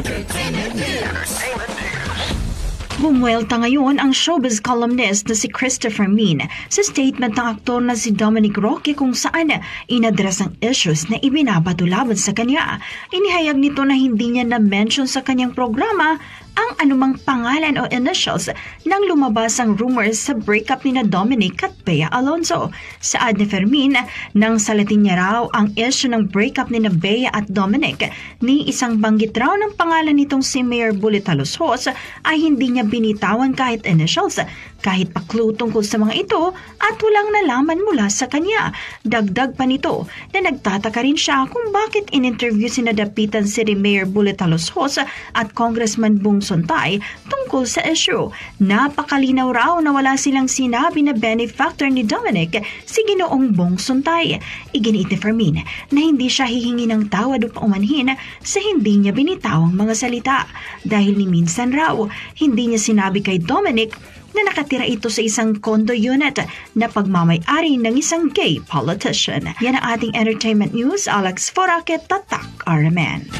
Entertainment ngayon ang showbiz columnist na si Christopher Min sa statement ng aktor na si Dominic Roque kung saan inadres ang issues na ibinabato laban sa kanya. Inihayag nito na hindi niya na-mention sa kanyang programa ang anumang pangalan o initials nang lumabas ang rumors sa breakup ni na Dominic at Bea Alonzo. Saad ni Fermin, nang salatin niya raw ang issue ng breakup ni na Bea at Dominic, ni isang banggit raw ng pangalan nitong si Mayor Bulitalos Hos ay hindi niya binitawan kahit initials, kahit pa clue tungkol sa mga ito at walang nalaman mula sa kanya. Dagdag pa nito na nagtataka rin siya kung bakit in-interview si Nadapitan City Mayor Bulitalos Hos at Congressman Bung Sontay tungkol sa issue. Napakalinaw raw na wala silang sinabi na benefactor ni Dominic si Ginoong Bong Sontay. Iginiit ni Fermin na hindi siya hihingi ng tawad o paumanhin sa hindi niya binitawang mga salita. Dahil ni minsan raw, hindi niya sinabi kay Dominic na nakatira ito sa isang condo unit na pagmamay-ari ng isang gay politician. Yan ang ating entertainment news. Alex Foraket, Tatak, RMN.